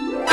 Yeah.